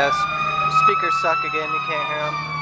Yes. speakers suck again. You can't hear them.